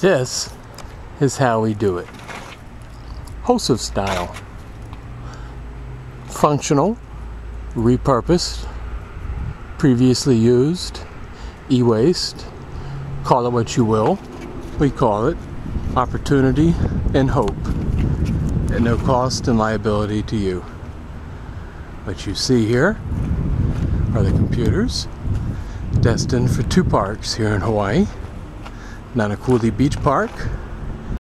This is how we do it. HOSEF style. Functional, repurposed, previously used, e-waste, call it what you will. We call it opportunity and hope at no cost and liability to you. What you see here are the computers destined for two parks here in Hawaii. Nanakuli Beach Park